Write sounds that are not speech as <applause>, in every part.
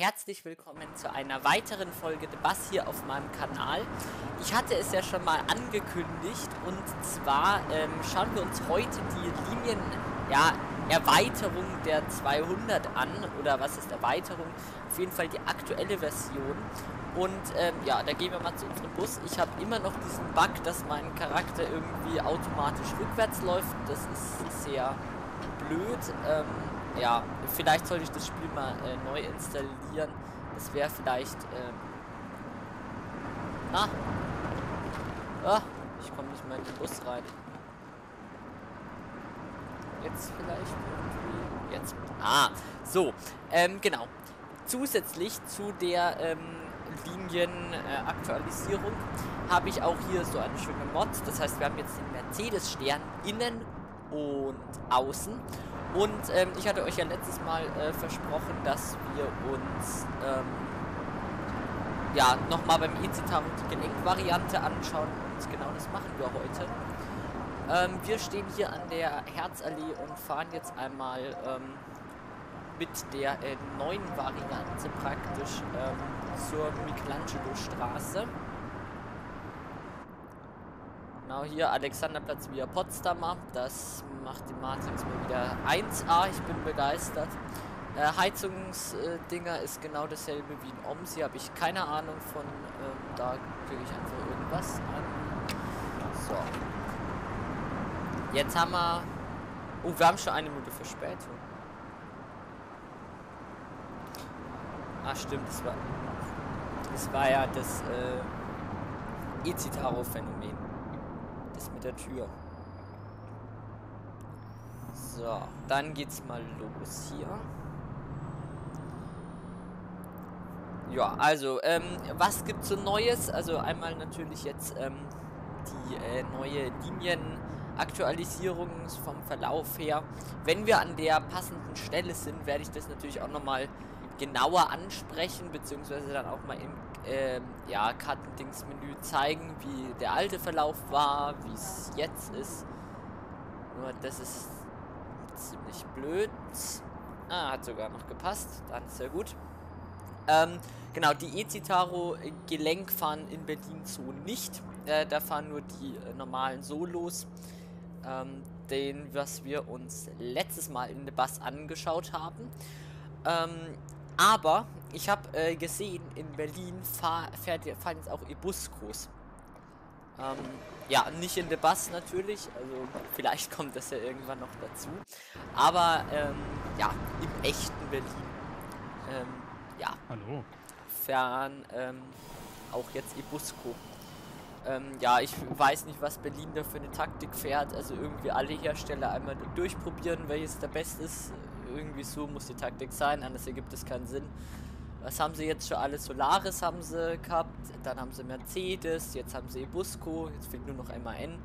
Herzlich willkommen zu einer weiteren Folge The Bass hier auf meinem Kanal. Ich hatte es ja schon mal angekündigt und zwar ähm, schauen wir uns heute die Linien, ja, Erweiterung der 200 an oder was ist Erweiterung? Auf jeden Fall die aktuelle Version. Und ähm, ja, da gehen wir mal zu unserem Bus. Ich habe immer noch diesen Bug, dass mein Charakter irgendwie automatisch rückwärts läuft. Das ist sehr blöd. Ähm, ja, vielleicht sollte ich das Spiel mal äh, neu installieren. Das wäre vielleicht. Ähm, na? Ah, ich komme nicht mehr in den Bus rein. Jetzt vielleicht. Jetzt. Ah, so. Ähm, genau. Zusätzlich zu der ähm, Linienaktualisierung äh, habe ich auch hier so eine schöne Mod. Das heißt, wir haben jetzt den Mercedes-Stern innen und außen. Und ähm, ich hatte euch ja letztes Mal äh, versprochen, dass wir uns ähm, ja nochmal beim E-Citaro die Gelenkwariante anschauen. Und genau das machen wir heute. Ähm, wir stehen hier an der Herzallee und fahren jetzt einmal ähm, mit der äh, neuen Variante praktisch ähm, zur Michelangelo-Straße. Genau hier Alexanderplatz via Potsdamer. Das macht die Matrix mal wieder 1A. Ich bin begeistert. Äh, Heizungsdinger äh, ist genau dasselbe wie in Omsi. Habe ich keine Ahnung von. Ähm, da kriege ich einfach irgendwas an. So. Jetzt haben wir. Oh, wir haben schon eine Minute Verspätung. Ah, stimmt. Das war, war ja das äh, Izitaro-Phänomen. Das mit der Tür. So, dann geht's mal los hier. Ja, also, ähm, was gibt's so Neues? Also einmal natürlich jetzt ähm, die äh, neue Linienaktualisierung vom Verlauf her. Wenn wir an der passenden Stelle sind, werde ich das natürlich auch nochmal genauer ansprechen, beziehungsweise dann auch mal im äh, ja, Kartendingsmenü zeigen, wie der alte Verlauf war, wie es jetzt ist. Nur das ist ziemlich blöd. Ah, hat sogar noch gepasst. Dann sehr gut. Ähm, genau, die E-Citaro Gelenk fahren in Berlin so nicht. Äh, da fahren nur die äh, normalen Solos. Ähm, den, was wir uns letztes Mal in der Bass angeschaut haben. Ähm, aber ich habe äh, gesehen, in Berlin fahr, fährt, fahren jetzt auch E-Buskos. Ähm, ja, nicht in der Bass natürlich, also vielleicht <laughs> kommt das ja irgendwann noch dazu. Aber ähm, ja, im echten Berlin. Ähm, ja. Hallo. Fern ähm, auch jetzt Ebusco. Ähm, ja, ich weiß nicht, was Berlin da für eine Taktik fährt. Also irgendwie alle Hersteller einmal durchprobieren, welches der beste ist. Irgendwie so muss die Taktik sein, anders ergibt es keinen Sinn. Was haben sie jetzt schon alles? Solaris haben sie gehabt, dann haben sie Mercedes, jetzt haben sie Busco, jetzt fehlt nur noch MAN.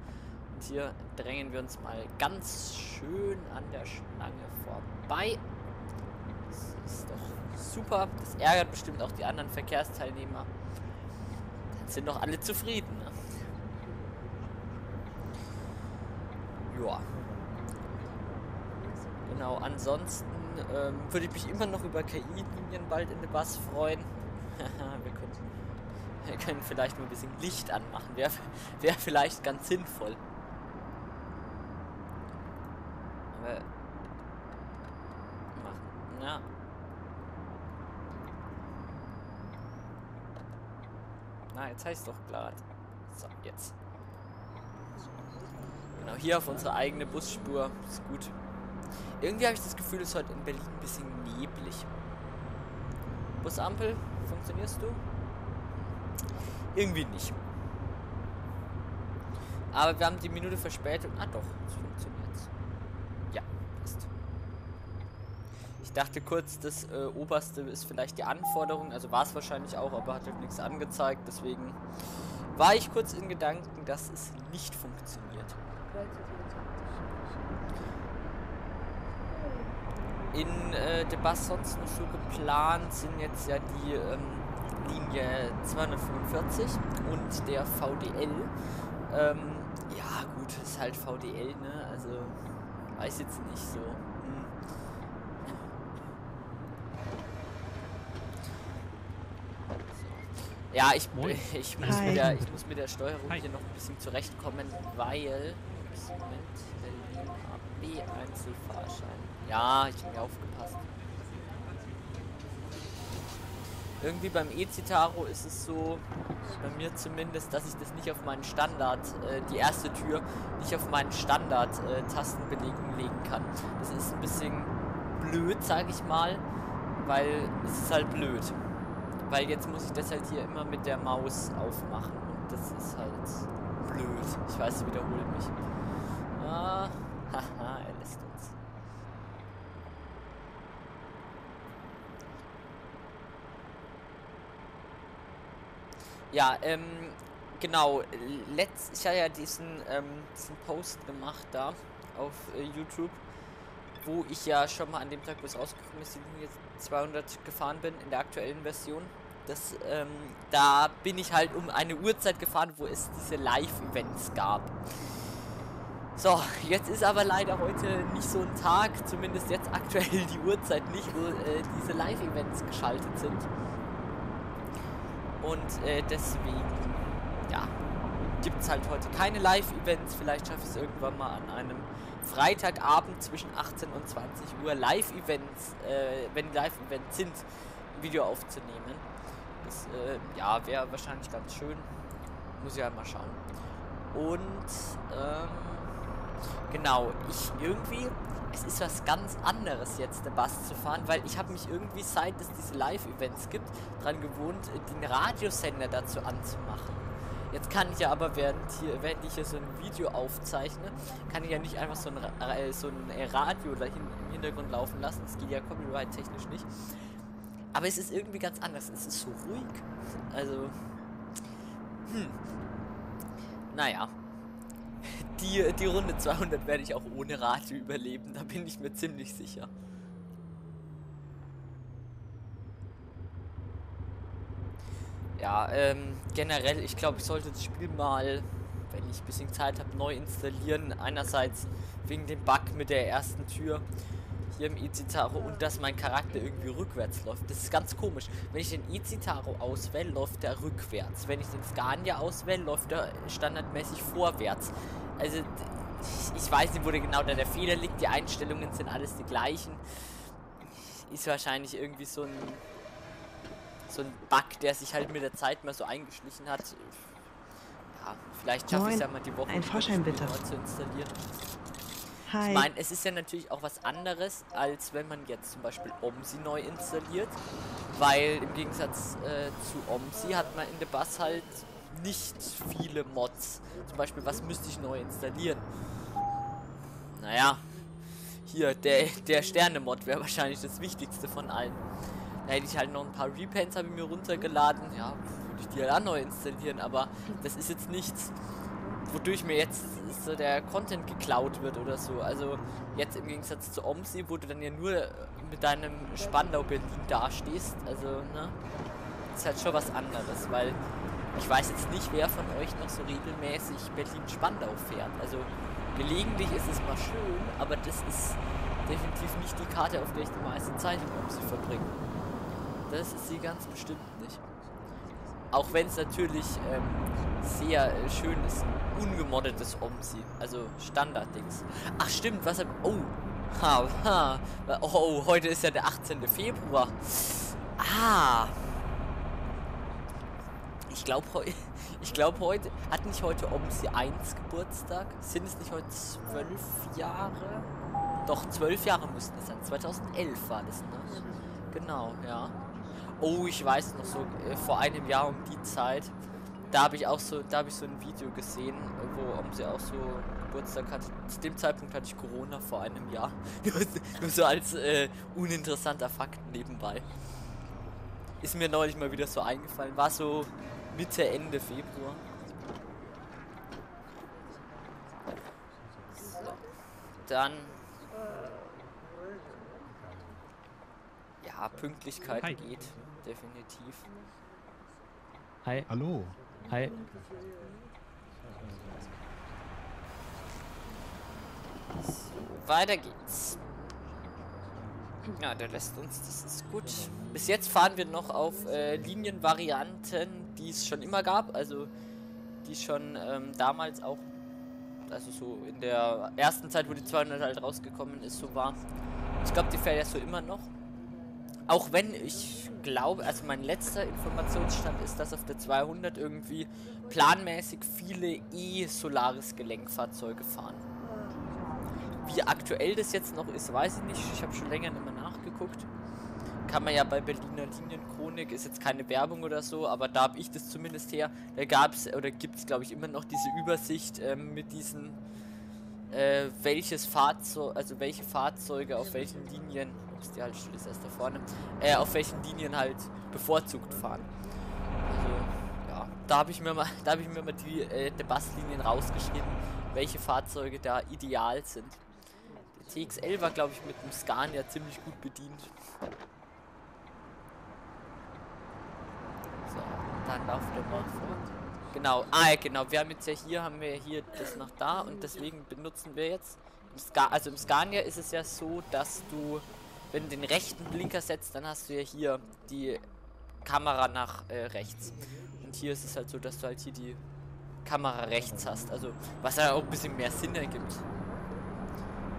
Und hier drängen wir uns mal ganz schön an der Schlange vorbei. Das ist doch super. Das ärgert bestimmt auch die anderen Verkehrsteilnehmer. Dann sind doch alle zufrieden. Ne? Ja. Genau, ansonsten ähm, würde ich mich immer noch über KI-Linien bald in der Bass freuen. <laughs> wir, können, wir können vielleicht mal ein bisschen Licht anmachen. Wäre wär vielleicht ganz sinnvoll. Aber. Machen. Ja. Na, jetzt heißt doch klar. So, jetzt. Genau, hier auf unsere eigene Busspur. Ist gut. Irgendwie habe ich das Gefühl, es ist heute in Berlin ein bisschen neblig. Busampel, funktionierst du? Irgendwie nicht. Aber wir haben die Minute Verspätung. Ah doch, es funktioniert. Ja, passt. Ich dachte kurz, das äh, oberste ist vielleicht die Anforderung. Also war es wahrscheinlich auch, aber hat halt nichts angezeigt. Deswegen war ich kurz in Gedanken, dass es nicht funktioniert. In äh, der Bass sonst noch so geplant sind jetzt ja die ähm, Linie 245 und der VDL. Ähm, ja, gut, ist halt VDL, ne? Also, weiß jetzt nicht so. Hm. Ja, ich, <laughs> ich, muss mit der, ich muss mit der Steuerung Hi. hier noch ein bisschen zurechtkommen, weil... Moment, Berlin AB Einzelfahrschein. Ja, ich habe mir aufgepasst. Irgendwie beim E-Citaro ist es so, bei mir zumindest, dass ich das nicht auf meinen Standard, äh, die erste Tür, nicht auf meinen Standard-Tastenbelegung äh, legen kann. Das ist ein bisschen blöd, sage ich mal, weil es ist halt blöd. Weil jetzt muss ich das halt hier immer mit der Maus aufmachen und das ist halt blöd. Ich weiß, ich wiederhole mich. Ah, haha, er lässt uns. Ja, ähm, genau. Letzt, ich habe ja diesen, ähm, diesen Post gemacht da auf äh, YouTube, wo ich ja schon mal an dem Tag, wo es rausgekommen ist, die Linie 200 gefahren bin in der aktuellen Version. Das, ähm, da bin ich halt um eine Uhrzeit gefahren, wo es diese Live-Events gab. So, jetzt ist aber leider heute nicht so ein Tag, zumindest jetzt aktuell die Uhrzeit nicht, wo äh, diese Live-Events geschaltet sind. Und äh, deswegen, ja, gibt es halt heute keine Live-Events. Vielleicht schaffe ich es irgendwann mal an einem Freitagabend zwischen 18 und 20 Uhr Live-Events, äh, wenn Live-Events sind, Video aufzunehmen. Das, äh, ja, wäre wahrscheinlich ganz schön. Muss ich halt mal schauen. Und, ähm, genau, ich irgendwie, es ist was ganz anderes jetzt, der Bass zu fahren, weil ich habe mich irgendwie, seit es diese Live-Events gibt, daran gewohnt, den Radiosender dazu anzumachen. Jetzt kann ich ja aber, während, hier, während ich hier so ein Video aufzeichne, kann ich ja nicht einfach so ein, äh, so ein Radio da im Hintergrund laufen lassen. Das geht ja copyright-technisch nicht. Aber es ist irgendwie ganz anders. Es ist so ruhig. Also, hm. Naja, die, die Runde 200 werde ich auch ohne Radio überleben, da bin ich mir ziemlich sicher. Ja, ähm, generell, ich glaube, ich sollte das Spiel mal, wenn ich ein bisschen Zeit habe, neu installieren. Einerseits wegen dem Bug mit der ersten Tür hier im Izitaro und dass mein Charakter irgendwie rückwärts läuft. Das ist ganz komisch. Wenn ich den Izitaro auswähle, läuft er rückwärts. Wenn ich den Scania auswähle, läuft er standardmäßig vorwärts. Also, ich weiß nicht, wo genau da der Fehler liegt. Die Einstellungen sind alles die gleichen. Ist wahrscheinlich irgendwie so ein so ein Bug, der sich halt mit der Zeit mal so eingeschlichen hat. Ja, vielleicht schaffe ich es ja mal die Woche ein Vorschein bitte. zu installieren. Hi. Ich meine, es ist ja natürlich auch was anderes, als wenn man jetzt zum Beispiel OMSI neu installiert, weil im Gegensatz äh, zu OMSI hat man in der Bass halt nicht viele Mods. Zum Beispiel, was müsste ich neu installieren? Naja, hier, der, der Sterne-Mod wäre wahrscheinlich das wichtigste von allen. Da hätte ich halt noch ein paar Repens habe ich mir runtergeladen. Ja, würde ich die halt auch neu installieren, aber das ist jetzt nichts, wodurch mir jetzt so der Content geklaut wird oder so. Also jetzt im Gegensatz zu OMSI, wo du dann ja nur mit deinem Spandau Berlin dastehst. Also, ne? Ist halt schon was anderes, weil ich weiß jetzt nicht, wer von euch noch so regelmäßig Berlin-Spandau fährt. Also gelegentlich ist es mal schön, aber das ist definitiv nicht die Karte, auf der ich die meiste Zeit im OMSI verbringe. Das ist sie ganz bestimmt. Auch wenn es natürlich ähm, sehr äh, schön ist. Ungemoddetes OMSI. Also Standarddings. Ach stimmt, was hab... Oh. Ha, ha. Oh, heute ist ja der 18. Februar. Ah. Ich glaube heute... <laughs> Ich glaube heute... Hat nicht heute OMSI 1 Geburtstag? Sind es nicht heute zwölf Jahre? Doch, zwölf Jahre müssten es sein. 2011 war das, ne? Genau, ja. Oh, ich weiß noch so, äh, vor einem Jahr um die Zeit, da habe ich auch so, da habe ich so ein Video gesehen, wo um sie auch so Geburtstag hat. Zu dem Zeitpunkt hatte ich Corona vor einem Jahr. <laughs> Nur so als äh, uninteressanter Fakt nebenbei. Ist mir neulich mal wieder so eingefallen. War so Mitte, Ende Februar. So. Dann Ja, Pünktlichkeit Hi. geht, definitiv. Hi. Hallo. Hi. So, weiter geht's. Ja, der lässt uns, das ist gut. Bis jetzt fahren wir noch auf äh, Linienvarianten, die es schon immer gab, also die schon ähm, damals auch, also so in der ersten Zeit, wo die 200 halt rausgekommen ist, so war. Ich glaube, die fährt ja so immer noch. Auch wenn ich glaube, also mein letzter Informationsstand ist, dass auf der 200 irgendwie planmäßig viele E-Solaris-Gelenkfahrzeuge fahren. Wie aktuell das jetzt noch ist, weiß ich nicht. Ich habe schon länger nicht mehr nachgeguckt. Kann man ja bei Berliner Linienchronik, ist jetzt keine Werbung oder so, aber da habe ich das zumindest her. Da gab es oder gibt es, glaube ich, immer noch diese Übersicht ähm, mit diesen, äh, welches Fahrzeug, also welche Fahrzeuge auf welchen Linien die Haltestelle ist erst da vorne, äh, auf welchen Linien halt bevorzugt fahren. Also, ja, da habe ich mir mal, <laughs> da habe ich mir mal die, äh, die Basslinien rausgeschrieben, welche Fahrzeuge da ideal sind. Der TXL war, glaube ich, mit dem Scania ziemlich gut bedient. So, dann lauft der mal fort. Genau, ah genau, wir haben jetzt ja hier, haben wir hier das noch da und deswegen benutzen wir jetzt, also im Scania ist es ja so, dass du wenn du den rechten Blinker setzt, dann hast du ja hier die Kamera nach äh, rechts. Und hier ist es halt so, dass du halt hier die Kamera rechts hast. Also, was ja auch ein bisschen mehr Sinn ergibt.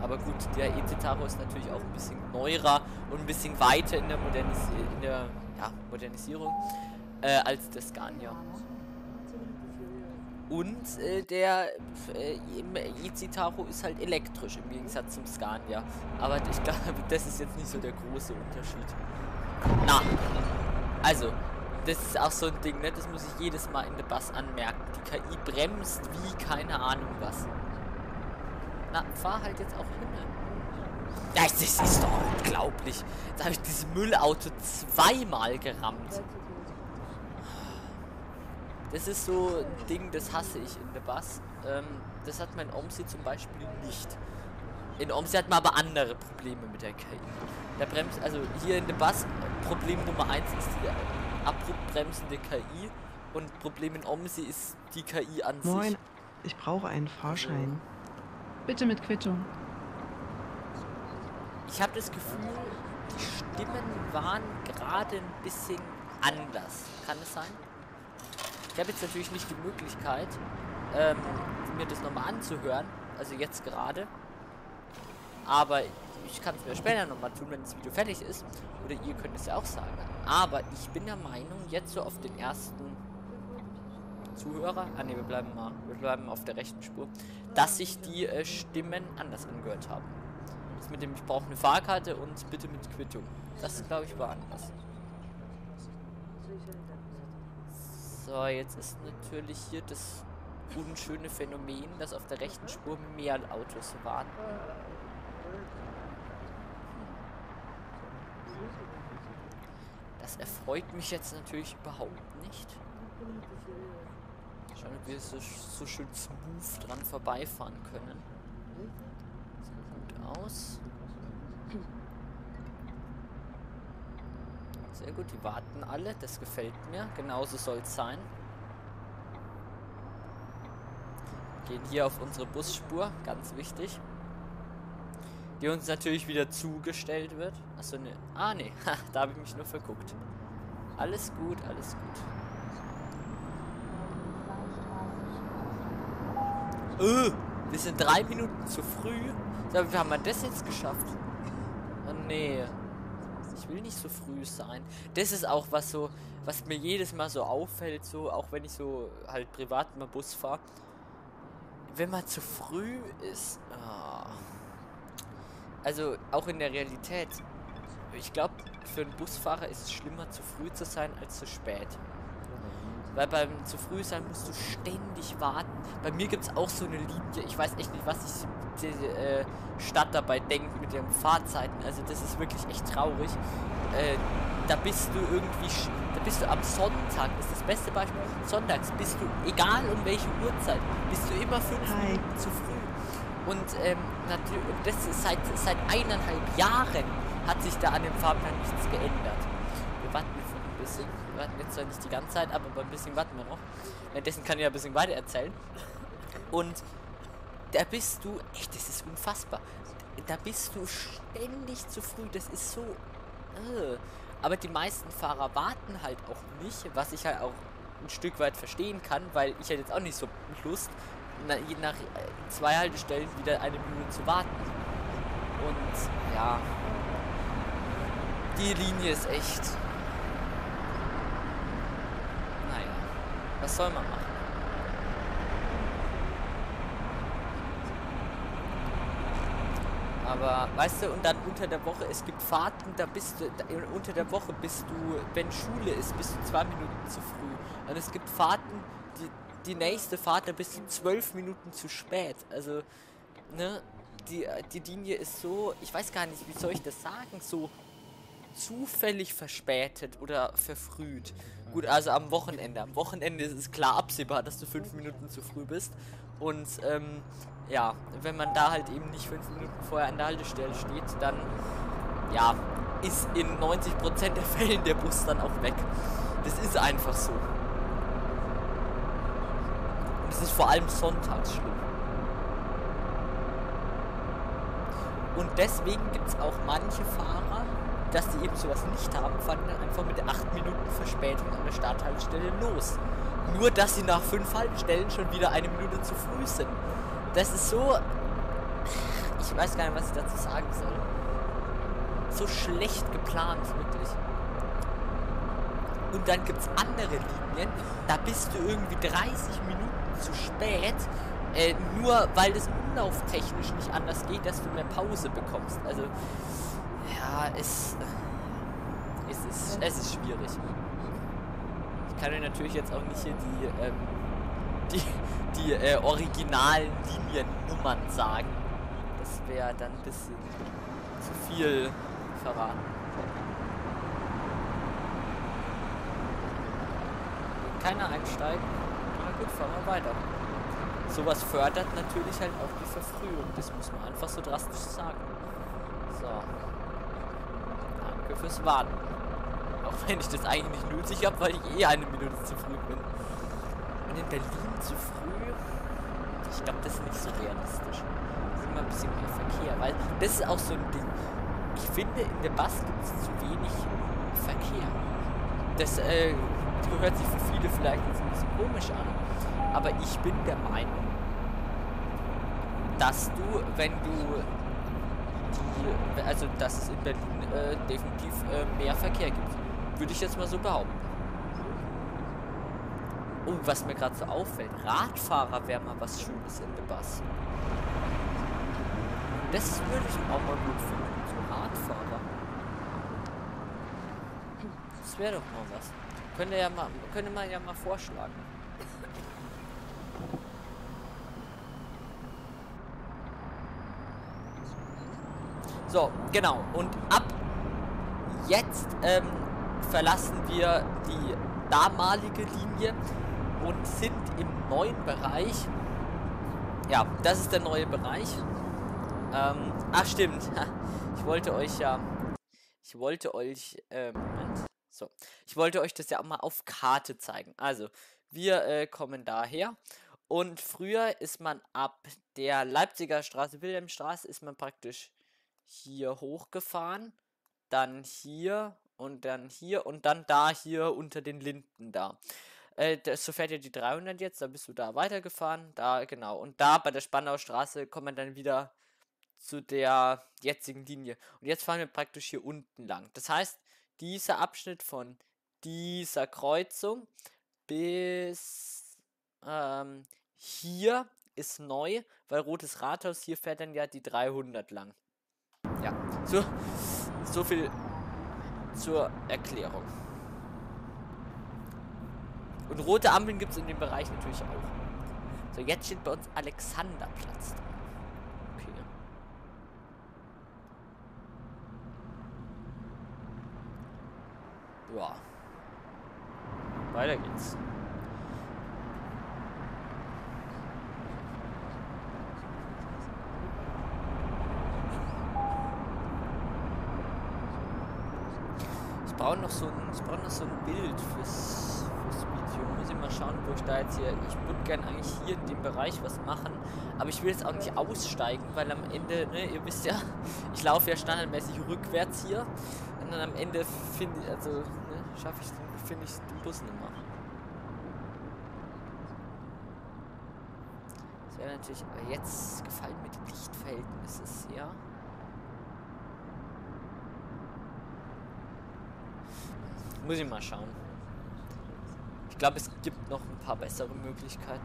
Aber gut, der E-Citaro ist natürlich auch ein bisschen neuer und ein bisschen weiter in der, Modernis in der ja, Modernisierung äh, als der Scania. Und äh, der äh, Izitaro ist halt elektrisch im Gegensatz zum Scania. Aber ich glaube, das ist jetzt nicht so der große Unterschied. Na, also, das ist auch so ein Ding, ne? Das muss ich jedes Mal in der Bass anmerken. Die KI bremst wie keine Ahnung was. Na, fahr halt jetzt auch hin. Ja, das ist doch unglaublich. Da habe ich dieses Müllauto zweimal gerammt. Das ist so ein Ding, das hasse ich in der Bass. Ähm, das hat mein Omsi zum Beispiel nicht. In Omsi hat man aber andere Probleme mit der KI. Der bremst, also hier in der Bass, Problem Nummer 1 ist die abrupt bremsende KI und Problem in Omsi ist die KI an Moin. sich. ich brauche einen Fahrschein. Bitte mit Quittung. Ich habe das Gefühl, die Stimmen waren gerade ein bisschen anders. Kann es sein? Ich habe jetzt natürlich nicht die Möglichkeit, ähm, mir das nochmal anzuhören. Also jetzt gerade. Aber ich kann es mir später nochmal tun, wenn das Video fertig ist. Oder ihr könnt es ja auch sagen. Aber ich bin der Meinung, jetzt so auf den ersten Zuhörer, ah ne, wir bleiben mal, wir bleiben auf der rechten Spur, dass sich die äh, Stimmen anders angehört haben. Das mit dem, ich brauche eine Fahrkarte und bitte mit Quittung. Das glaube ich war anders. So, jetzt ist natürlich hier das unschöne Phänomen, dass auf der rechten Spur mehr Autos waren. Das erfreut mich jetzt natürlich überhaupt nicht. Schauen, ob wir so, so schön smooth dran vorbeifahren können. Sieht gut aus. Sehr gut, die warten alle. Das gefällt mir. Genauso soll es sein. Gehen hier auf unsere Busspur, ganz wichtig. Die uns natürlich wieder zugestellt wird. Achso, ne. Ah, ne. <laughs> da habe ich mich nur verguckt. Alles gut, alles gut. Öh, wir sind drei Minuten zu früh. Wie haben wir das jetzt geschafft? Oh, nee. Ich will nicht so früh sein. Das ist auch was so, was mir jedes Mal so auffällt, so, auch wenn ich so halt privat mal Bus fahre. Wenn man zu früh ist. Oh. Also auch in der Realität. Ich glaube, für einen Busfahrer ist es schlimmer, zu früh zu sein als zu spät. Weil beim zu früh sein musst du ständig warten. Bei mir gibt es auch so eine Linie. Ich weiß echt nicht, was sich die äh, Stadt dabei denkt mit den Fahrzeiten. Also das ist wirklich echt traurig. Äh, da bist du irgendwie, da bist du am Sonntag, ist das beste Beispiel. Sonntags bist du, egal um welche Uhrzeit, bist du immer fünf Hi. Minuten zu früh. Und ähm, natürlich, das ist seit, seit eineinhalb Jahren hat sich da an dem Fahrplan nichts geändert. Wir warten ein bisschen. Wir warten jetzt zwar nicht die ganze Zeit, aber ein bisschen warten wir noch. Währenddessen kann ich ja ein bisschen weiter erzählen. Und da bist du, echt, das ist unfassbar. Da bist du ständig zu früh. Das ist so. Äh. Aber die meisten Fahrer warten halt auch nicht, was ich halt auch ein Stück weit verstehen kann, weil ich hätte jetzt auch nicht so Lust, na, nach äh, zwei Haltestellen wieder eine Minute zu warten. Und ja, die Linie ist echt. Naja, was soll man machen? Aber weißt du, und dann unter der Woche, es gibt Fahrten, da bist du, da, unter der Woche bist du, wenn Schule ist, bist du zwei Minuten zu früh. Und es gibt Fahrten, die, die nächste Fahrt, da bist du zwölf Minuten zu spät. Also, ne, die, die Linie ist so, ich weiß gar nicht, wie soll ich das sagen, so zufällig verspätet oder verfrüht. Gut, also am Wochenende. Am Wochenende ist es klar absehbar, dass du fünf Minuten zu früh bist. Und ähm, ja, wenn man da halt eben nicht fünf Minuten vorher an der Haltestelle steht, dann ja, ist in 90% der Fällen der Bus dann auch weg. Das ist einfach so. Und es ist vor allem sonntags schlimm. Und deswegen gibt es auch manche Fahrer, dass die eben sowas nicht haben, fahren dann einfach mit 8 Minuten Verspätung an der Starthaltestelle los. Nur, dass sie nach 5 Haltestellen schon wieder eine Minute zu früh sind. Das ist so... Ich weiß gar nicht, was ich dazu sagen soll. So schlecht geplant, wirklich. Und dann gibt es andere Linien, da bist du irgendwie 30 Minuten zu spät, äh, nur weil es umlauftechnisch nicht anders geht, dass du mehr Pause bekommst. Also, ja, es, es, ist, es ist schwierig. Ich kann dir natürlich jetzt auch nicht hier die, ähm, die, die äh, originalen Liniennummern sagen. Das wäre dann ein bisschen zu viel verraten. Keiner einsteigen. Na gut, fahren wir weiter. Sowas fördert natürlich halt auch die Verfrühung. Das muss man einfach so drastisch sagen. So. Danke fürs Warten. Auch wenn ich das eigentlich nicht nötig habe, weil ich eh eine Minute zu früh bin. Und in Berlin zu früh, ich glaube, das ist nicht so realistisch. Da ist immer ein bisschen mehr Verkehr, weil das ist auch so ein Ding. Ich finde, in der Bus gibt es zu wenig Verkehr. Das äh, hört sich für viele vielleicht ein bisschen komisch an. Aber ich bin der Meinung, dass du, wenn du also dass es in Berlin äh, definitiv äh, mehr Verkehr gibt. Würde ich jetzt mal so behaupten. Und was mir gerade so auffällt, Radfahrer wäre mal was Schönes in der Bus. Das würde ich auch mal gut finden, so Radfahrer. Das wäre doch mal was. Könnte ja mal, könnte man ja mal vorschlagen. So, genau. Und ab jetzt ähm, verlassen wir die damalige Linie und sind im neuen Bereich. Ja, das ist der neue Bereich. Ähm, ach stimmt. <laughs> Ich wollte euch ja. Ich wollte euch. Äh, Moment. So. Ich wollte euch das ja auch mal auf Karte zeigen. Also, wir äh, kommen daher. Und früher ist man ab der Leipziger Straße, Wilhelmstraße, ist man praktisch hier hochgefahren, dann hier und dann hier und dann da hier unter den Linden da. Äh, das, so fährt ja die 300 jetzt, da bist du da weitergefahren, da genau. Und da bei der Spandaustraße kommt man dann wieder zu der jetzigen Linie. Und jetzt fahren wir praktisch hier unten lang. Das heißt, dieser Abschnitt von dieser Kreuzung bis ähm, hier ist neu, weil Rotes Rathaus hier fährt dann ja die 300 lang. So, so viel zur Erklärung. Und rote Ampeln gibt es in dem Bereich natürlich auch. So, jetzt steht bei uns Alexanderplatz. Okay. Ja. Weiter geht's. brauche noch so ein, ich noch so ein Bild fürs, fürs Video. Muss ich mal schauen, wo ich da jetzt hier. Ich würde gerne eigentlich hier in dem Bereich was machen, aber ich will jetzt auch nicht aussteigen, weil am Ende, ne, ihr wisst ja, <laughs> ich laufe ja standardmäßig rückwärts hier. Und dann am Ende finde ich, also, ne, schaffe ich, finde ich den Bus nicht mehr. Das wäre natürlich, aber jetzt gefallen mir die Lichtverhältnisse sehr. Muss ich mal schauen. Ich glaube, es gibt noch ein paar bessere Möglichkeiten.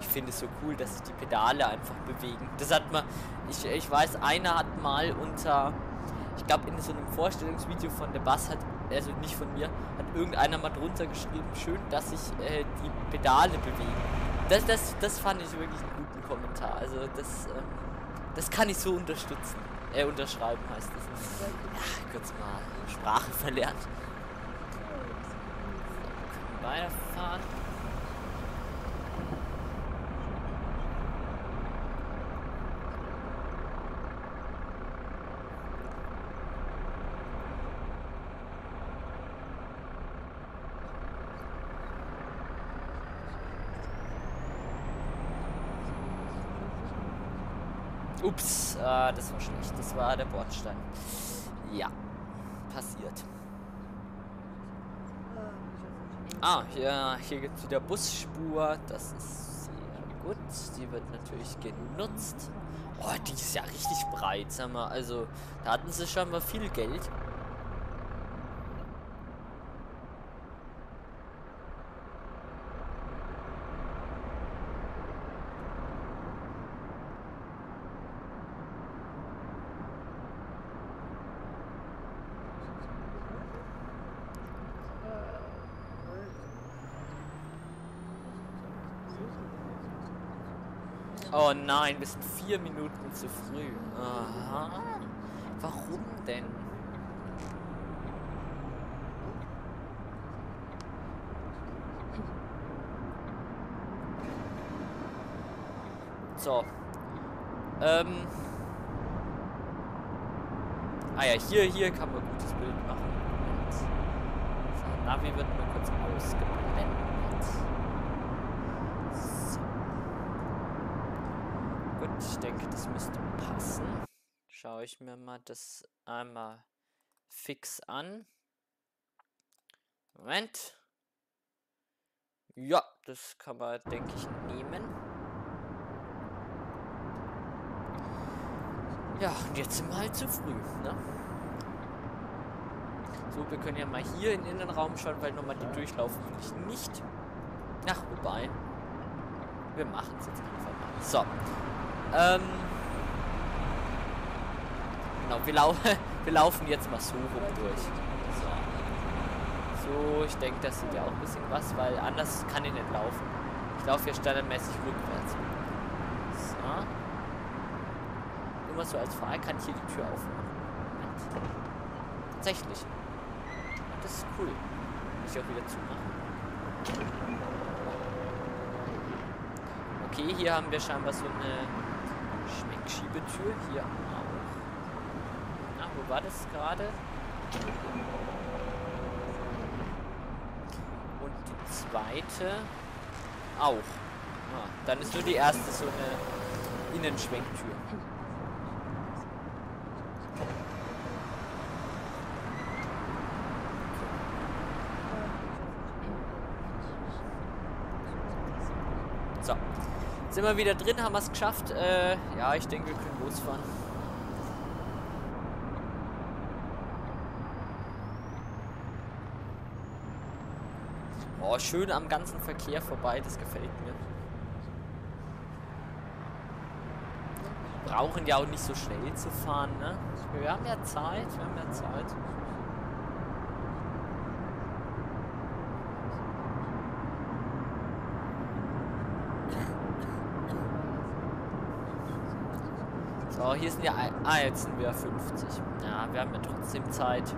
Ich finde es so cool, dass sich die Pedale einfach bewegen. Das hat man, ich, ich weiß, einer hat mal unter, ich glaube in so einem Vorstellungsvideo von der Bass hat, also nicht von mir, hat irgendeiner mal drunter geschrieben, schön, dass sich äh, die Pedale bewegen. Das, das, das fand ich wirklich einen guten Kommentar. Also das, ähm, das kann ich so unterstützen. Äh, unterschreiben heißt es. Ja, kurz mal Sprache verlernt. Weiterfahren. Ups, äh, das war schlecht. Das war der Bordstein. Ja, passiert. Ah, hier, hier gibt es wieder Busspur. Das ist sehr gut. Die wird natürlich genutzt. Oh, die ist ja richtig breit, sag mal. Also, da hatten sie schon mal viel Geld. Oh nein, wir sind vier Minuten zu früh. Aha. Warum denn? So. Ähm. Ah ja, hier, hier kann man gutes Bild machen. Und Navi wird nur kurz ausgeblendet. Ich denke, das müsste passen. Schaue ich mir mal das einmal fix an. Moment. Ja, das kann man, denke ich, nehmen. Ja, und jetzt sind wir halt zu früh, ne? So, wir können ja mal hier in den Innenraum schauen, weil nochmal die durchlaufen will ich nicht. Ach, wobei. Wir machen es jetzt einfach mal. So. Ähm. Genau, wir, lau <laughs> wir laufen jetzt mal so rum durch. So. So, ich denke, das sieht ja auch ein bisschen was, weil anders kann ich nicht laufen. Ich laufe hier standardmäßig rückwärts. So. Immer so als Fahrer kann ich hier die Tür aufmachen. Moment. Tatsächlich. Das ist cool. Muss ich auch wieder zumachen. Okay, hier haben wir scheinbar so eine Schwenkschiebetür hier war das gerade? Und die zweite auch. Ah, dann ist nur die erste so eine Innenschwenktür. So. Sind wir wieder drin, haben wir es geschafft. Äh, ja, ich denke, wir können losfahren. Oh, schön am ganzen Verkehr vorbei, das gefällt mir. Wir brauchen ja auch nicht so schnell zu fahren, ne? Wir haben ja Zeit, wir haben ja Zeit. So, hier sind ja... Ah, jetzt sind wir 50. Ja, wir haben ja trotzdem Zeit.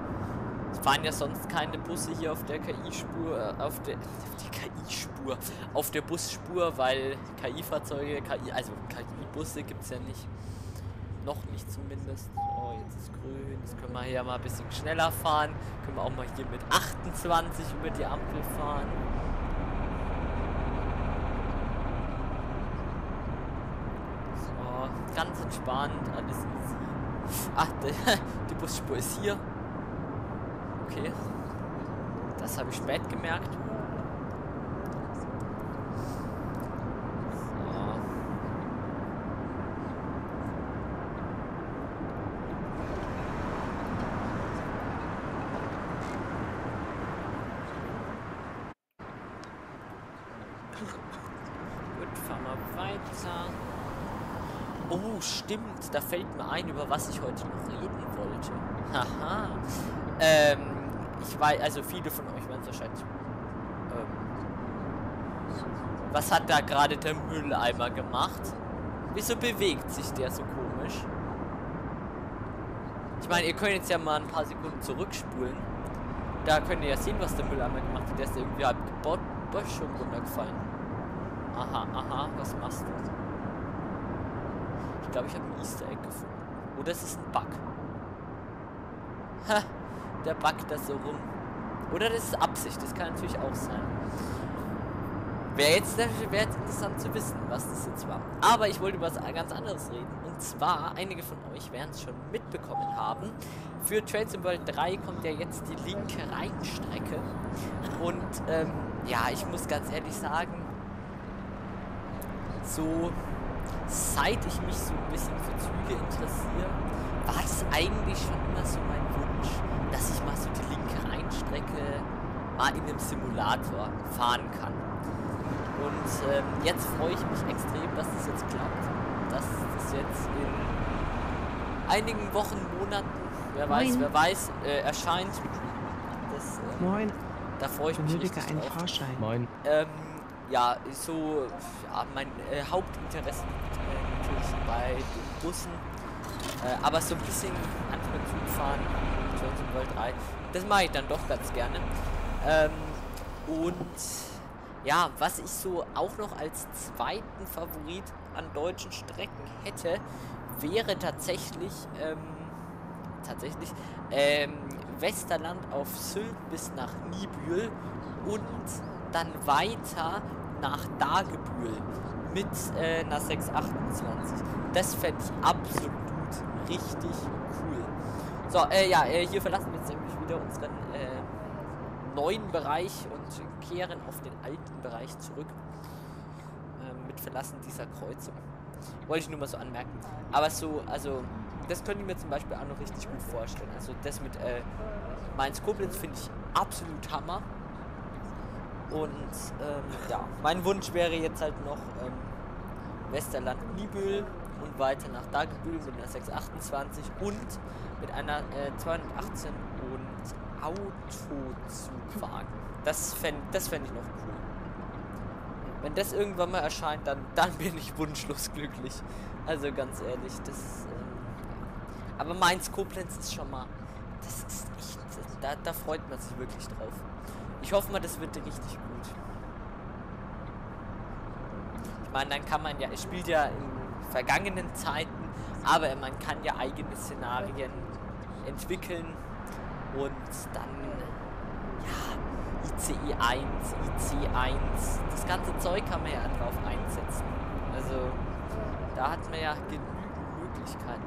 Es fahren ja sonst keine Busse hier auf der KI-Spur, äh, auf der, der KI-Spur, auf der Busspur, weil KI-Fahrzeuge, KI, also KI-Busse gibt es ja nicht. Noch nicht zumindest. So, jetzt ist grün, jetzt können wir hier mal ein bisschen schneller fahren. Können wir auch mal hier mit 28 über die Ampel fahren. ganz entspannt, alles easy. Ach, <laughs> die Busspur ist hier okay. Das habe ich spät gemerkt. Gut, fahr mal weiter. Oh, stimmt, da fällt mir ein, über was ich heute noch reden wollte. Haha. Weiß, also viele von euch werden es wahrscheinlich. Ähm, was hat da gerade der Mülleimer gemacht? Wieso bewegt sich der so komisch? Ich meine, ihr könnt jetzt ja mal ein paar Sekunden zurückspulen. Da könnt ihr ja sehen, was der Mülleimer gemacht hat. Der ist irgendwie halb Böschung runtergefallen. Aha, aha, was machst du? Ich glaube, ich habe ein Easter Egg gefunden. Oder es ist ein Bug. Ha, der buggt das so rum. Oder das ist Absicht, das kann natürlich auch sein. Wäre jetzt, wär jetzt interessant zu wissen, was das jetzt war. Aber ich wollte über was ganz anderes reden. Und zwar, einige von euch werden es schon mitbekommen haben. Für Trails in World 3 kommt ja jetzt die linke Rheinstrecke. Und ähm, ja, ich muss ganz ehrlich sagen, so seit ich mich so ein bisschen für Züge interessiere, war das eigentlich schon immer so mein Wunsch, dass ich mal so die linke Rheinstrecke mal in einem Simulator fahren kann. Und ähm, jetzt freue ich mich extrem, dass das jetzt klappt. Dass das jetzt in einigen Wochen, Monaten, wer weiß, Moin. wer weiß, äh, erscheint. Das, ähm, Moin. Da freue ich mich richtig einen drauf. Fahrschein. Moin. Ähm, ja, so, ja, mein äh, Hauptinteresse liegt äh, natürlich bei den Bussen. Äh, aber so ein bisschen manchmal Zug fahren, World 3, das mache ich dann doch ganz gerne. Ähm, und ja, was ich so auch noch als zweiten Favorit an deutschen Strecken hätte, wäre tatsächlich, ähm, tatsächlich, ähm, Westerland auf Sylt bis nach Nibül und dann weiter nach Dagebühl mit äh, einer 628. Das fände ich absolut richtig cool. So, äh, ja, äh, hier verlassen wir jetzt nämlich wieder unseren äh, neuen Bereich und kehren auf den alten Bereich zurück. Äh, mit Verlassen dieser Kreuzung. Wollte ich nur mal so anmerken. Aber so, also, das könnte ich mir zum Beispiel auch noch richtig gut vorstellen. Also das mit äh, Mainz-Koblenz finde ich absolut Hammer. Und ähm, ja, mein Wunsch wäre jetzt halt noch ähm, Westerland Nibül und weiter nach Dagebühl mit einer 628 und mit einer äh, 218 und Autozugwagen. Das fände das fänd ich noch cool. Wenn das irgendwann mal erscheint, dann, dann bin ich wunschlos glücklich. Also ganz ehrlich, das. Ähm, aber Mainz Koblenz ist schon mal. Das ist echt. Da, da freut man sich wirklich drauf. Ich hoffe mal, das wird richtig gut. Ich meine, dann kann man ja, es spielt ja in vergangenen Zeiten, aber man kann ja eigene Szenarien entwickeln und dann, ja, ICE 1, IC 1, das ganze Zeug kann man ja drauf einsetzen. Also, da hat man ja genügend Möglichkeiten.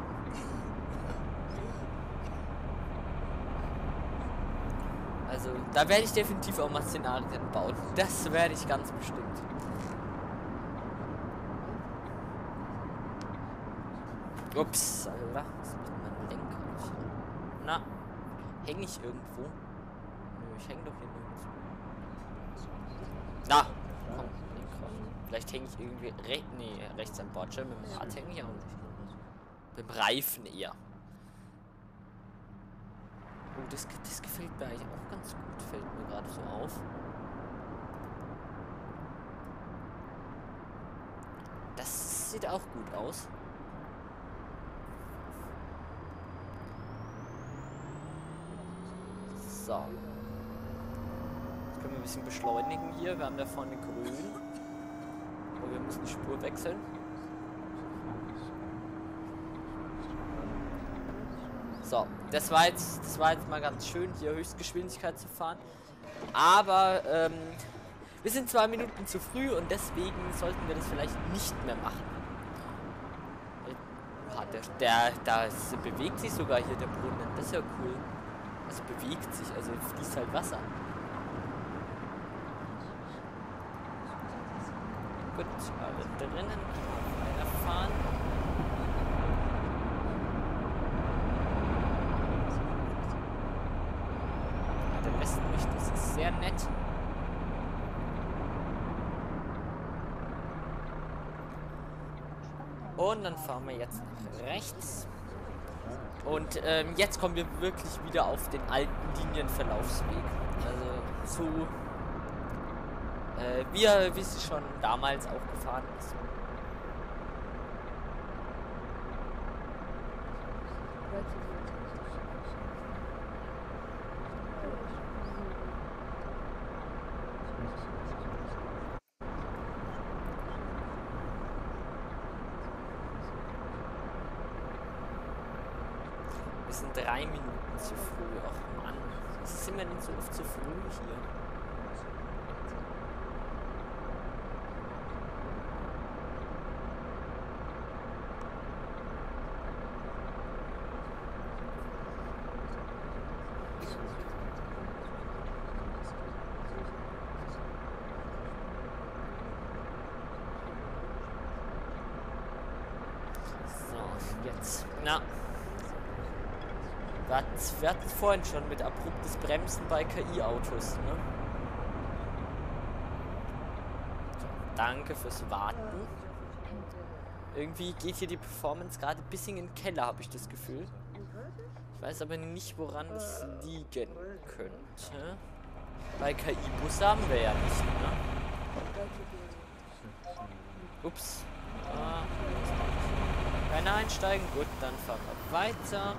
Also, da werde ich definitiv auch mal Szenarien bauen. Das werde ich ganz bestimmt. Ups, Alter. Was ist mit meinem Lenkrad? Na, hänge ich irgendwo? Nö, ich hänge doch hier nirgendwo. Na, komm. Vielleicht hänge ich irgendwie re nee, rechts am Bordschirm. Mit dem Rad hänge ich auch nicht. Mit dem Reifen eher. Oh, das, das gefällt mir eigentlich auch ganz gut, fällt mir gerade so auf. Das sieht auch gut aus. So. Jetzt können wir ein bisschen beschleunigen hier. Wir haben da vorne grün. Aber wir müssen die Spur wechseln. So, das war jetzt, das war jetzt mal ganz schön, hier Höchstgeschwindigkeit zu fahren. Aber ähm, wir sind zwei Minuten zu früh und deswegen sollten wir das vielleicht nicht mehr machen. Ja, der, der, das bewegt sich sogar hier der Brunnen. Das ist ja cool. Also bewegt sich, also fließt halt Wasser. Gut, alle drinnen. Weiterfahren. sehr nett. Und dann fahren wir jetzt nach rechts. Und ähm, jetzt kommen wir wirklich wieder auf den alten Linienverlaufsweg. Also so äh, wie, wie sie schon damals auch gefahren ist. sind hier? So, jetzt. Wir hatten es vorhin schon mit abruptes Bremsen bei KI-Autos. Ne? So, danke fürs Warten. Irgendwie geht hier die Performance gerade ein bisschen in den Keller, habe ich das Gefühl. Ich weiß aber nicht, woran es liegen könnte. Bei KI-Bus haben wir ja nicht, ne? Ups. Ah, Keiner einsteigen? Gut, dann fahren wir weiter.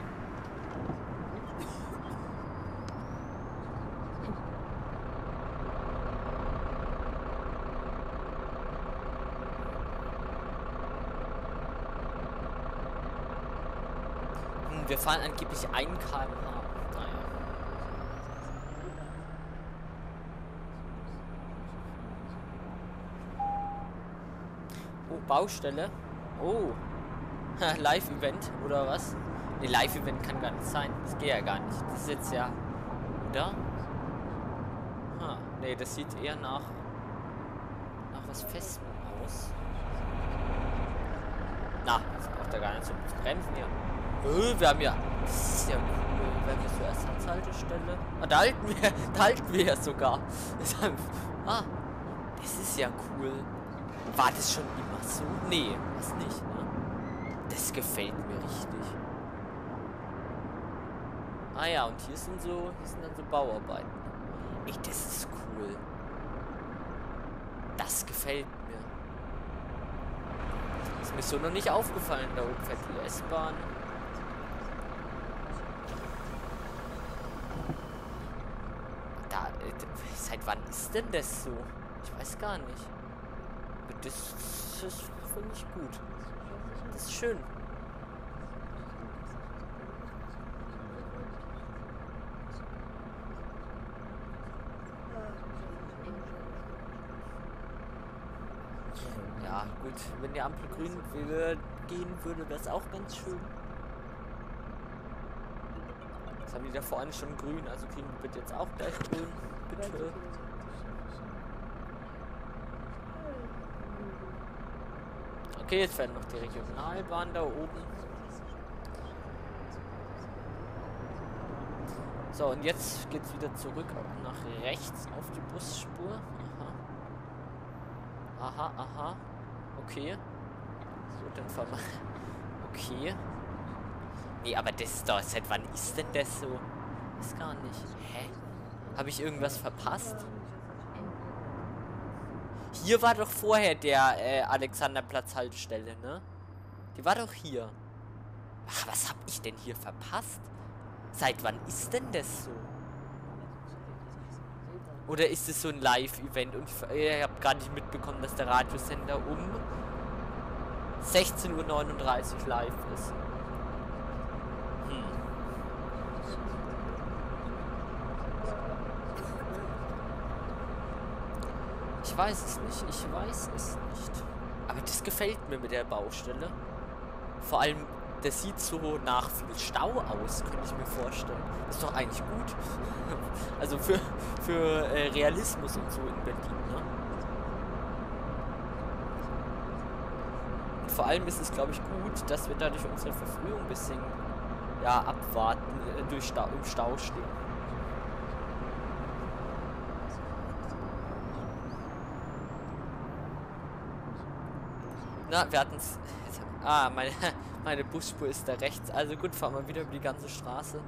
Wir fahren angeblich 1 km/h. Oh, Baustelle. Oh. <laughs> Live-Event oder was? Ne, Live-Event kann gar nicht sein. Das geht ja gar nicht. Das ist jetzt ja. Oder? Ha, ne, das sieht eher nach. nach was Festem aus. Na, das braucht er gar nicht so zu bremsen hier. Öh, wir haben ja. Das ist ja cool. Wir haben hier so Ersatzhaltestelle. Ah, da halten wir, <laughs> da halten wir ja sogar. <laughs> Das haben, ah, das ist ja cool. War das schon immer so? Nee, das nicht, ne? Das gefällt mir richtig. Ah ja, und hier sind so, hier sind dann so Bauarbeiten. Ey, das ist cool. Das gefällt mir. Ist mir so noch nicht aufgefallen. Da oben fährt die S-Bahn. Seit wann ist denn das so? Ich weiß gar nicht. Aber das, das finde ich gut. Das ist schön. Ja, gut, wenn die Ampel grün gehen würde, wäre es auch ganz schön. Jetzt haben die da vorne schon grün, also kriegen wir bitte jetzt auch gleich grün bitte. Okay, jetzt fährt noch die Regionalbahn da oben. So, und jetzt geht's wieder zurück nach rechts auf die Busspur. Aha. Aha, aha. Okay. So, dann fahren wir. <laughs> Okay. Nee, aber das ist doch. Seit wann ist denn das so? Ist gar nicht. Hä? Habe ich irgendwas verpasst? Hier war doch vorher der äh, Alexanderplatz Haltestelle, ne? Die war doch hier. Ach, was habe ich denn hier verpasst? Seit wann ist denn das so? Oder ist es so ein Live-Event und ich, ich habe gar nicht mitbekommen, dass der Radiosender um 16.39 Uhr live ist. Ich weiß es nicht. Ich weiß es nicht. Aber das gefällt mir mit der Baustelle. Vor allem, das sieht so nach viel Stau aus, könnte ich mir vorstellen. Ist doch eigentlich gut. <laughs> also für, für äh, Realismus und so in Berlin, ne? Und vor allem ist es, glaube ich, gut, dass wir dadurch unsere Verfrühung ein bisschen ja, abwarten, äh, durch Stau, im Stau stehen. Na, wir hatten es. <laughs> Ah, meine, <laughs> meine Busspur ist da rechts. Also gut, fahren wir wieder über die ganze Straße.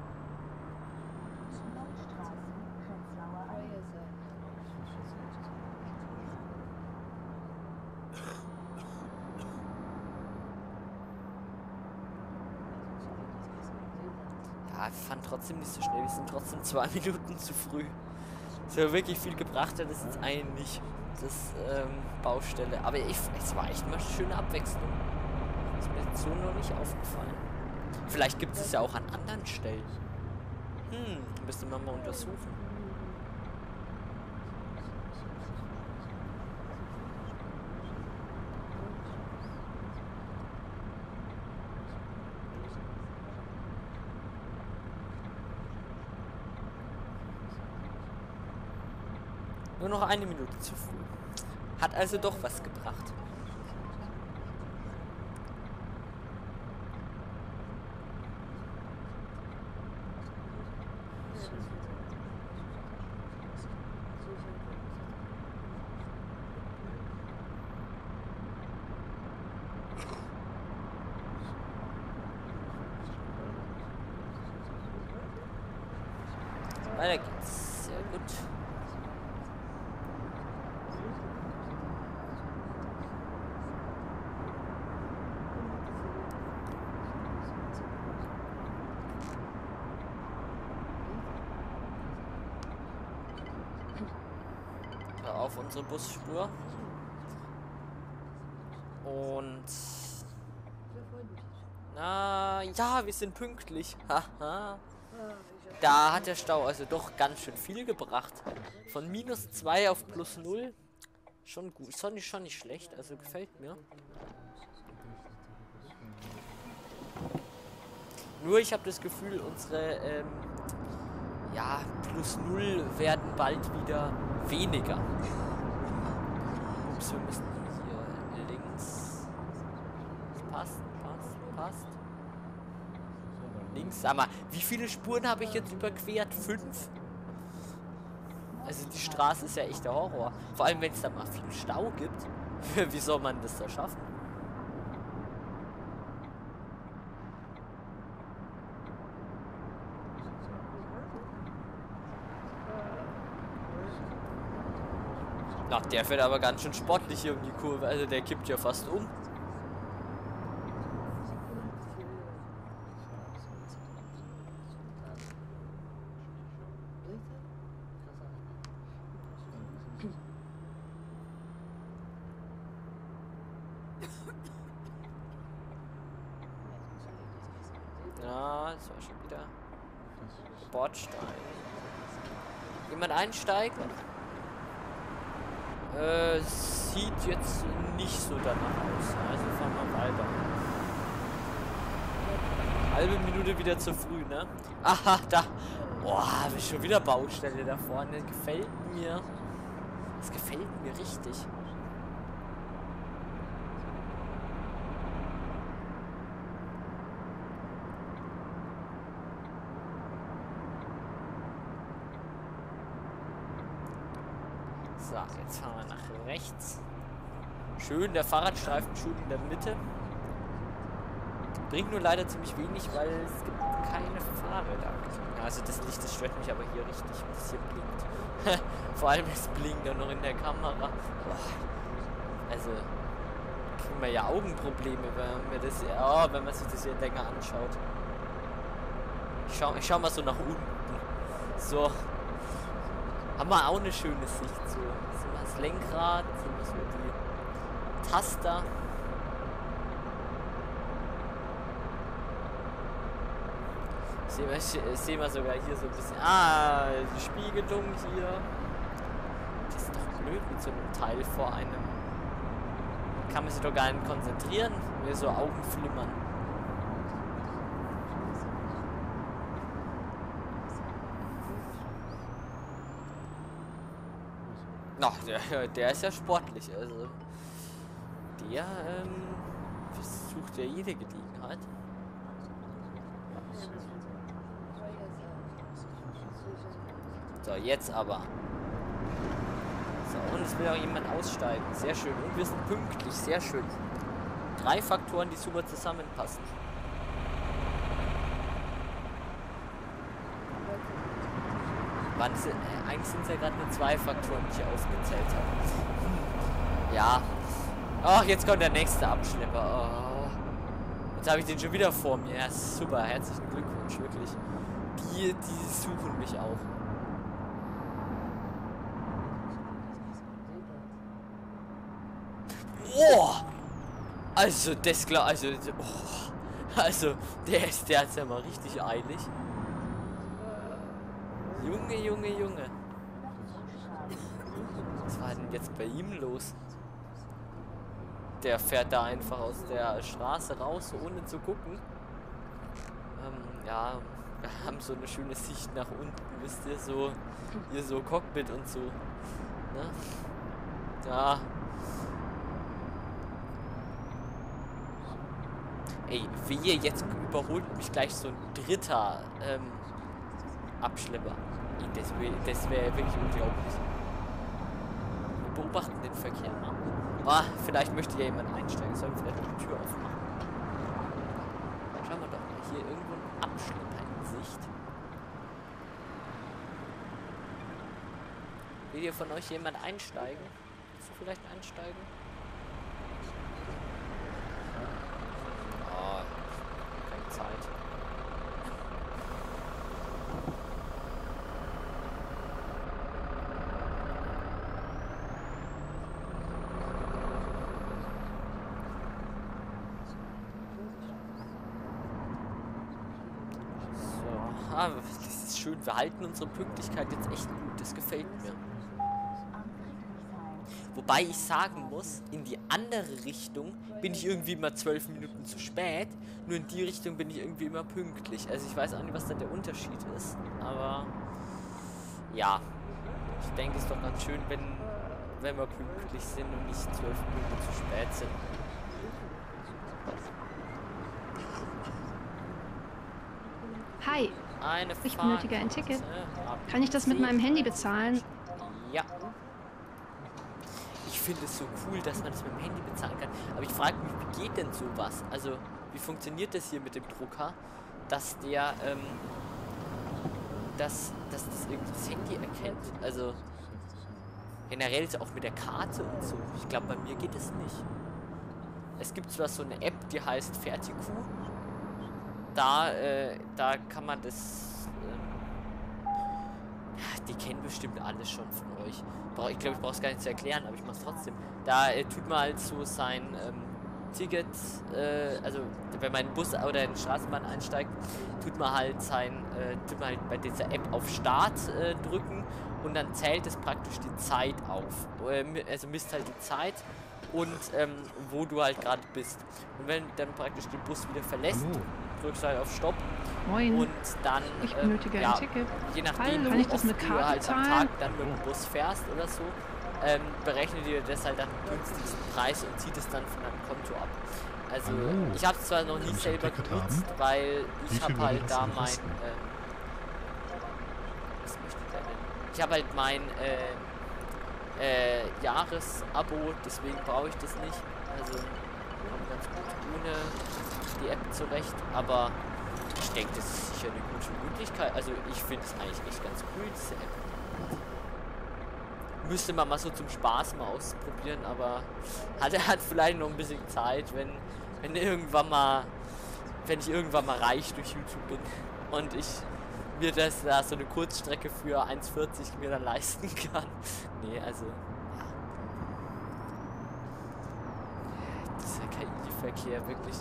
Ja, wir fahren trotzdem nicht so schnell. Wir sind trotzdem zwei <laughs> Minuten zu früh. So wirklich viel gebracht hat es jetzt eigentlich nicht. Das ähm, Baustelle. Aber ich, es war echt mal eine schöne Abwechslung. Ist mir so noch nicht aufgefallen. Vielleicht gibt es ja auch an anderen Stellen. Hm, müsste man mal untersuchen. Nur noch eine Minute. Hat also doch was gebracht. Weiter geht's. Sehr gut. Auf unsere Busspur. Und... Na, ja, wir sind pünktlich. <laughs> Haha. da hat der Stau also doch ganz schön viel gebracht. Von minus 2 auf plus 0. Schon gut. Schon schon nicht schlecht. Also gefällt mir. Nur ich habe das Gefühl, unsere ähm, ja, plus 0 werden bald wieder weniger. Ups, wir müssen hier links. Passt, passt, passt. Links, sag wie viele Spuren habe ich jetzt überquert? Fünf? Also die Straße ist ja echt der Horror. Vor allem, wenn es da mal viel Stau gibt. <laughs> wie soll man das da schaffen? Ach, der fährt aber ganz schön sportlich hier um die Kurve. Also der kippt ja fast um. Ja, das war schon wieder Bordstein. Jemand einsteigen? Äh, sieht jetzt nicht so danach aus. Also fahren wir weiter. Halbe Minute wieder zu früh, ne? <laughs> Aha, da. Boah, schon wieder Baustelle da vorne. Gefällt mir. Das gefällt mir richtig. So, jetzt fahren wir nach rechts. Schön, der Fahrradstreifen schön in der Mitte. Bringt nur leider ziemlich wenig, weil es gibt keine Fahrräder. Also das Licht, das stört mich aber hier richtig, es hier blinkt. <laughs> Vor allem es blinkt dann noch in der Kamera. Boah. Also kriegen wir ja Augenprobleme, wenn wir das, oh, wenn man sich das hier länger anschaut. Ich schau, ich schau mal so nach unten. So, haben wir auch eine schöne Sicht. So, sind das Lenkrad, sind wir so die Taster. Sehen wir, sehen wir sogar hier so ein bisschen. Ah, die Spiegelung hier. Das ist doch blöd mit so einem Teil vor einem. Kann man sich doch gar nicht konzentrieren, wenn so Augen flimmern. Ach, der, ist ja sportlich, also. Der ähm, sucht ja jede Gelegenheit. So, jetzt aber. So, und es will auch jemand aussteigen. Sehr schön. Und wir sind pünktlich. Sehr schön. drei Faktoren, die super zusammenpassen. Wann sind, äh, eigentlich sind es ja gerade nur zwei Faktoren, die ich aufgezählt habe. Ja. Ach, jetzt kommt der nächste Abschlepper. Oh. Jetzt habe ich den schon wieder vor mir. Ja, super. Herzlichen Glückwunsch, wirklich. Die, die suchen mich auch. Oh! Also, das klar, also, oh, also, der ist, der hat's ja mal richtig eilig. Junge, Junge, Junge. Was war denn jetzt bei ihm los? Der fährt da einfach aus der Straße raus, ohne zu gucken. Ähm, ja, wir haben so eine schöne Sicht nach unten, wisst ihr, so, hier so Cockpit und so. Ne? Ja, Ey, wehe, jetzt überholt mich gleich so ein dritter ähm, Abschlepper. Das wäre das wär wirklich unglaublich. Wir beobachten den Verkehr. Ah, vielleicht möchte ja jemand einsteigen. Sollen wir vielleicht die Tür aufmachen? Schauen wir doch mal. Hier irgendwo ein Abschlepper in Sicht. Will hier von euch jemand einsteigen? Willst du vielleicht einsteigen? Ah, schön. Wir halten unsere Pünktlichkeit jetzt echt gut. Das gefällt mir. Wobei ich sagen muss, in die andere Richtung bin ich irgendwie immer zwölf Minuten zu spät. Nur in die Richtung bin ich irgendwie immer pünktlich. Also ich weiß auch nicht, was da der Unterschied ist. Aber ja, ich denke, es ist doch ganz schön, wenn, wenn wir pünktlich sind und nicht zwölf Minuten zu spät sind. Hi, eine ich benötige ein Ticket. Kann ich das mit meinem Handy bezahlen? Ja. Ich finde es so cool, dass man das mit dem Handy bezahlen kann. Aber ich frage mich, wie geht denn sowas? Also, wie funktioniert das hier mit dem Drucker? Dass der, ähm, dass, dass das irgendwie das Handy erkennt. Also, generell ist auch mit der Karte und so. Ich glaube, bei mir geht es nicht. Es gibt zwar so eine App, die heißt Fertiku da, äh, da kann man das. Äh, die kennen bestimmt alles schon von euch. Ich glaube, ich brauche es gar nicht zu erklären, aber ich mache es trotzdem. Da äh, tut man halt so sein ähm, Ticket, äh, also wenn man in Bus oder in Straßenbahn einsteigt, tut man halt sein, äh, tut man halt bei dieser App auf Start äh, drücken und dann zählt es praktisch die Zeit auf. also misst halt die Zeit und ähm, wo du halt gerade bist. Und wenn dann praktisch den Bus wieder verlässt, Hallo drückst halt auf Stopp. Moin. Und dann, ich benötige äh, ja, ein Ticket. je nachdem, Hallo. Kann ich das mit Karte du halt zahlen? am Tag dann mit dem Bus fährst oder so, ähm, berechnet dir das halt dann günstigsten Preis und zieht es dann von deinem Konto ab. Also Hallo. ich habe es zwar noch nie selber genutzt, haben? weil ich habe halt da mein ähm, was möchte ich da denn? Ich habe halt mein äh, äh, Jahresabo, deswegen brauche ich das nicht. Also ganz gut ohne die App zurecht, aber ich denke, das ist sicher eine gute Möglichkeit. Also ich finde es eigentlich echt ganz cool, diese App. Müsste man mal so zum Spaß mal ausprobieren, aber hat er hat vielleicht noch ein bisschen Zeit, wenn, wenn irgendwann mal, wenn ich irgendwann mal reich durch YouTube bin und ich mir das da so eine Kurzstrecke für 1,40 mir dann leisten <laughs> kann. Nee, also Verkehr wirklich.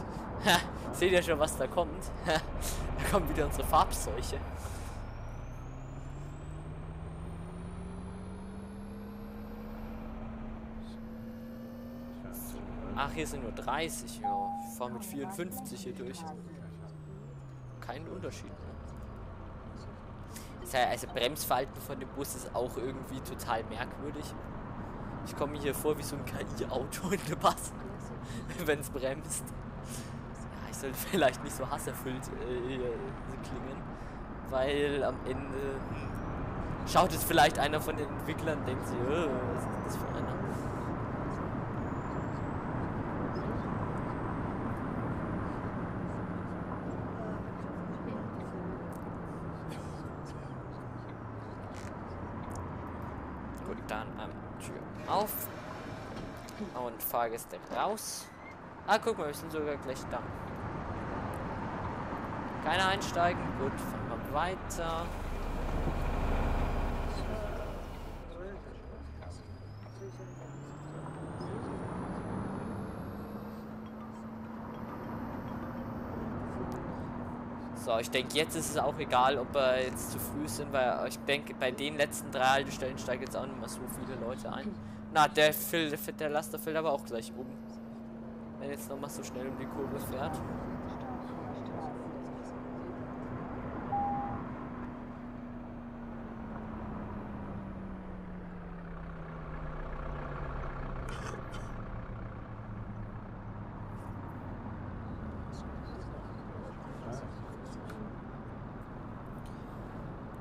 seht ihr schon, was da kommt? da kommt wieder unsere Farbseuche. Ach, hier sind nur 30, ja. Ich fahre mit 54 hier durch. Kein Unterschied, ne? Also Bremsverhalten von dem Bus ist auch irgendwie total merkwürdig. Ich komme hier vor wie so ein KI-Auto in der Bus. <laughs> wenn es bremst. Ja, ich sollte vielleicht nicht so hasserfüllt äh, klingen, weil am Ende schaut es vielleicht einer von den Entwicklern denkt sich, oh, was ist das für einer? Gut, dann ähm, Tür auf. Und Fahrgäste raus. Ah, guck mal, wir sind sogar gleich da. Keiner einsteigen. Gut, fahren wir weiter. So, ich denke, jetzt ist es auch egal, ob wir jetzt zu früh sind, weil ich denke, bei den letzten drei Haltestellen steigen jetzt auch nicht mehr so viele Leute ein. Na, der, Phil, der Laster fällt aber auch gleich um. Wenn jetzt nochmal so schnell um die Kurve fährt.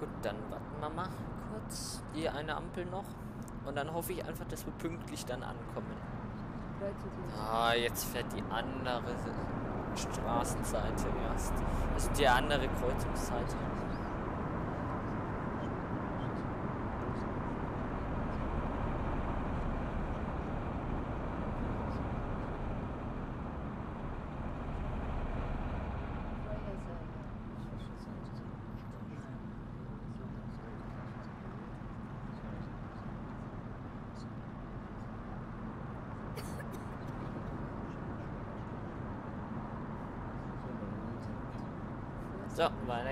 Gut, dann warten wir mal kurz. Die eine Ampel noch. Und dann hoffe ich einfach, dass wir pünktlich dann ankommen. Ah, jetzt fährt die andere Straßenseite erst. Also die andere Kreuzungsseite.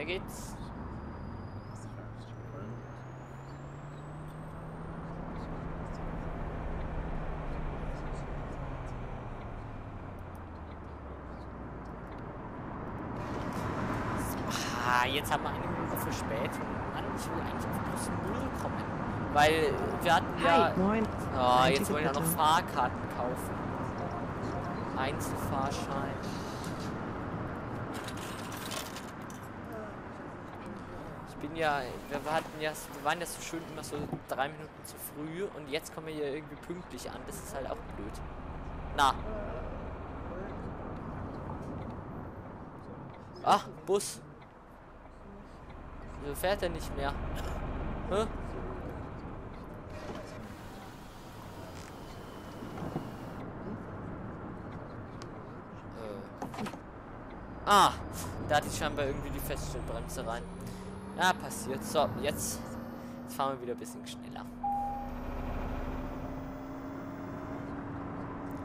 So, weiter geht's. Ah, jetzt haben wir eine Minute Verspätung. Mann, ich will eigentlich auf plus null kommen. Weil wir hatten ja... Hi, moin. Oh, jetzt wollen wir noch Fahrkarten kaufen. Einzelfahrschein. Bin ja, wir hatten ja, wir waren ja so schön immer so drei Minuten zu früh und jetzt kommen wir hier irgendwie pünktlich an. Das ist halt auch blöd. Na. Ach, Bus. Wieso fährt er nicht mehr? Hä? Äh. Ah, da hatte ich scheinbar irgendwie die Feststellbremse rein. Ja, passiert. So, jetzt, jetzt fahren wir wieder ein bisschen schneller.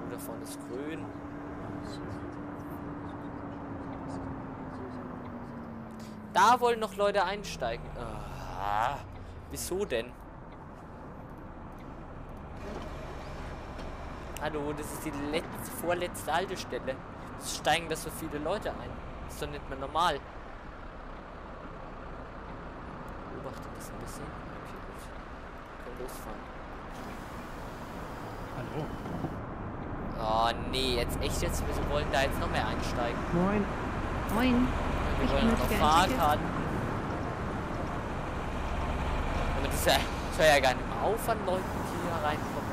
Oh, da vorne ist grün. Da wollen noch Leute einsteigen. Ah, wieso denn? Hallo, das ist die letzte, vorletzte Haltestelle. Es steigen da so viele Leute ein. Das ist doch nicht mehr normal. Beobachte das ein bisschen. Okay, gut. Können losfahren. Hallo. Oh nee, jetzt echt jetzt. Wir wollen da jetzt noch mehr einsteigen. Moin. Moin. Wir Ich wollen noch Fahrkarten. Aber das, ja, das hört ja gar nicht mehr auf an Leuten, die hier reinkommen.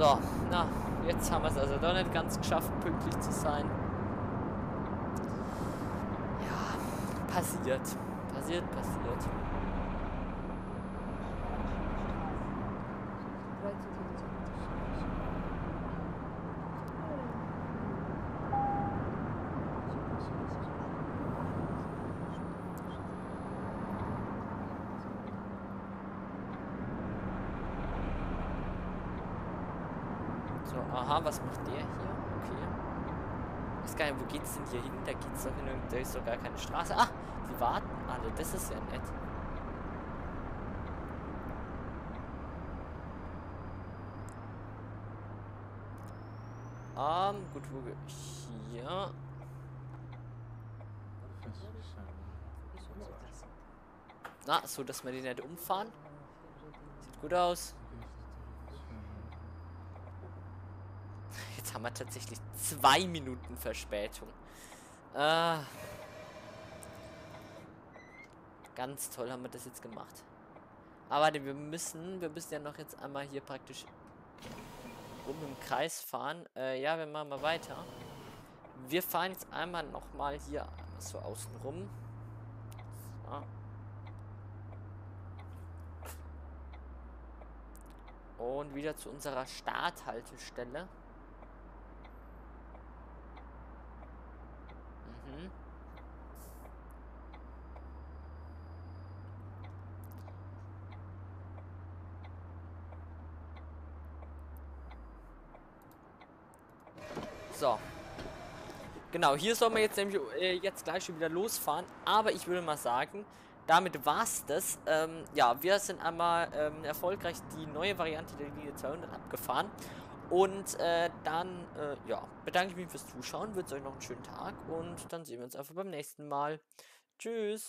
So, na, jetzt haben wir es also doch nicht ganz geschafft, pünktlich zu sein. Ja, passiert. Passiert, passiert. So, aha, was macht der hier? Okay. Ich weiß gar nicht, wo geht's denn hier hin? Da geht's doch hin, da ist doch gar keine Straße. Ah, die warten alle, das ist ja nett. Ähm, gut, wo hier. Na, so, dass wir die nicht umfahren. Sieht gut aus. Jetzt haben wir tatsächlich zwei Minuten Verspätung. Äh, ganz toll haben wir das jetzt gemacht. Aber wir müssen, wir müssen ja noch jetzt einmal hier praktisch um im Kreis fahren. Äh, ja, wir machen mal weiter. wir fahren jetzt einmal nochmal hier so außen rum. So. Und wieder zu unserer Starthaltestelle. Mhm. So. Genau, hier soll man jetzt nämlich äh, jetzt gleich schon wieder losfahren. Aber ich würde mal sagen, damit war's das. Ähm, ja, wir sind einmal ähm, erfolgreich die neue Variante der Linie 200 abgefahren. Und äh, dann, äh, ja, bedanke ich mich fürs Zuschauen, wünsche euch noch einen schönen Tag und dann sehen wir uns einfach beim nächsten Mal. Tschüss.